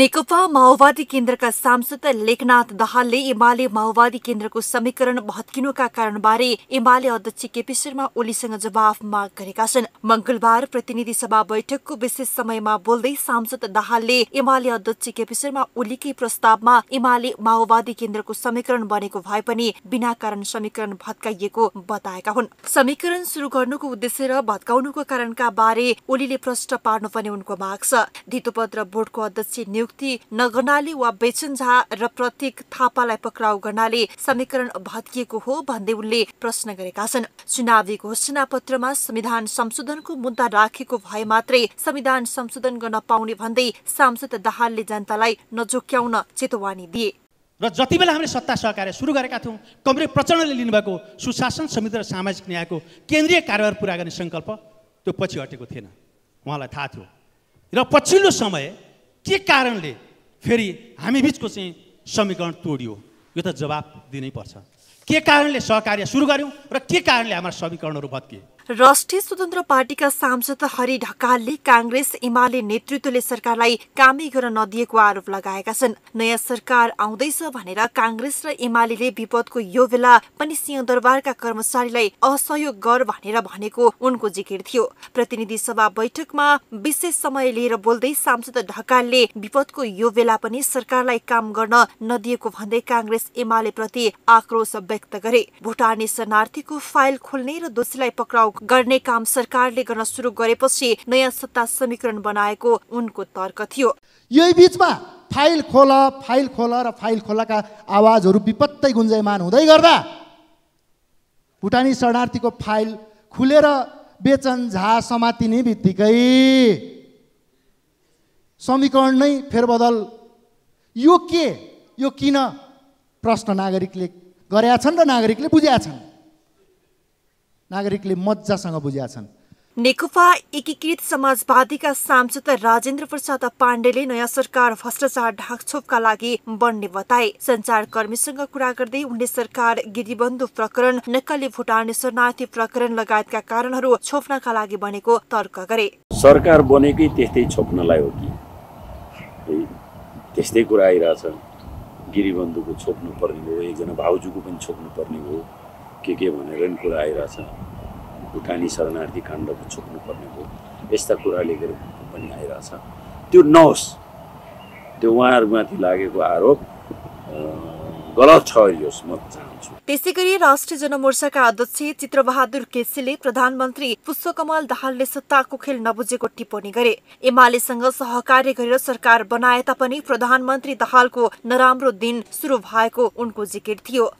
नेकपा माओवादी केन्द्रका सांसद लेखनाथ दाहालले एमाले माओवादी केन्द्रको समीकरण भत्किनुका कारणबारे एमाले अध्यक्ष केपी शर्मा ओलीसँग जवाफ माग गरेका छन्। मंगलबार प्रतिनिधि सभा बैठकको विशेष समयमा बोल्दै सांसद दाहालले एमाले अध्यक्ष केपी शर्मा ओलीकै प्रस्तावमा एमाले माओवादी केन्द्रको समीकरण बनेको भए पनि बिना कारण समीकरण भत्काइएको बताएका हुन्। समीकरण शुरू गर्नुको उद्देश्य र भत्काउनुको कारणका बारे ओलीले प्रश्न पार्नुपर्ने उनको माग छ। धितोपत्र बोर्डको अध्यक्ष नियुक्ति नगर्नाले वा बेचन झा र प्रतीक थापालाई पक्राउ गर्नाले समीकरण भत्किएको हो भन्दै उनले प्रश्न गरेका छन्। चुनावी घोषणा पत्रमा संविधान संशोधनको मुद्दा राखेको भए मात्रै संविधान संशोधन गर्न पाउने भन्दै सांसद दाहालले जनतालाई नझोक्याउन चेतवानी दिए। र जति बेला हामीले सत्ता सहकार्य सुरु गरेका थियौँ कमरेड प्रचण्डले लिनुभएको सुशासन समिति र सामाजिक न्यायको केन्द्रीय कार्यभार पुरा गर्ने सङ्कल्प त्यो पछि हटेको थिएन। उहाँलाई थाहा थियो। र पछिल्लो समय के कारणले फेरि हामी बिचको चाहिँ समीकरण तोडियो? यो त जवाब दिनै पर्छ के कारणले सहकार्य सुरु गऱ्यौँ र के कारणले हाम्रा समीकरणहरू भत्किए? राष्ट्रिय स्वतन्त्र पार्टीका सांसद हरि ढकालले काङ्ग्रेस एमाले नेतृत्वले सरकारलाई कामै गर्न नदिएको आरोप लगाएका छन्। नयाँ सरकार आउँदैछ भनेर काङ्ग्रेस र एमाले विपदको यो बेला पनि सिंहदरबारका कर्मचारीलाई असहयोग गर भनेर भनेको उनको जिकिर थियो। प्रतिनिधि सभा बैठकमा विशेष समय लिएर बोल्दै सांसद ढकालले विपदको यो बेला पनि सरकारलाई काम गर्न नदिएको भन्दै काङ्ग्रेस एमाले प्रति आक्रोश व्यक्त गरे। भुटानी शरणार्थीको फाइल खोल्ने र दोषीलाई पक्राउ गर्ने काम सरकारले गर्न सुरु गरेपछि नयाँ सत्ता समीकरण बनाएको उनको तर्क थियो। यही बिचमा फाइल खोल फाइल खोल र फाइल खोलाका आवाजहरू विपत्तै गुन्जयमान हुँदै गर्दा भुटानी शरणार्थीको फाइल खुलेर बेचन झा समातिने बित्तिकै समीकरण नै फेरबदल। यो के यो किन? प्रश्न नागरिकले गरेका छन् र नागरिकले बुझेका छन्। नागरिकले मजासँग बुझेका छन्। नेकपा एकीकृत समाजवादीका सांसद राजेन्द्र प्रसाद पाण्डेले नयाँ सरकार भ्रष्टाचार ढाकछोपका लागि बढ्ने बताए। संचारकर्मीसँग कुरा गर्दै उनले सरकार गिरीबन्धु प्रकरण नक्कली भुटानी शरणार्थी प्रकरण लगायतका कारणहरू छोप्नका लागि बनेको तर्क गरे। सरकार बनेकै त्यस्तै छोप्नलाई हो कि? त्यस्तै कुरा आइरहेछ। गिरीबन्धुको छोप्नु पर्ने हो एकजना भाउजूको पनि छोप्नु पर्ने हो। के के भनेर पनि कुरा आइरहेछ। भुटानी शरणार्थी काण्डको छोप्नुपर्ने हो। यस्ता कुरा लिएर पनि आइरहेछ। त्यो नहोस्। त्यो उहाँहरूमाथि लागेको आरोप गलत छ चाहन्छु त्यसै गरी राष्ट्रिय जनमोर्चाका अध्यक्ष चित्रबहादुर केसीले प्रधानमन्त्री पुष्पकमल दाहालले सत्ताको खेल नबुझेको टिप्पणी गरे। एमालेसँग सहकार्य गरेर सरकार बनाए तापनि प्रधानमन्त्री दाहालको नराम्रो दिन सुरु भएको उनको जिकिर थियो।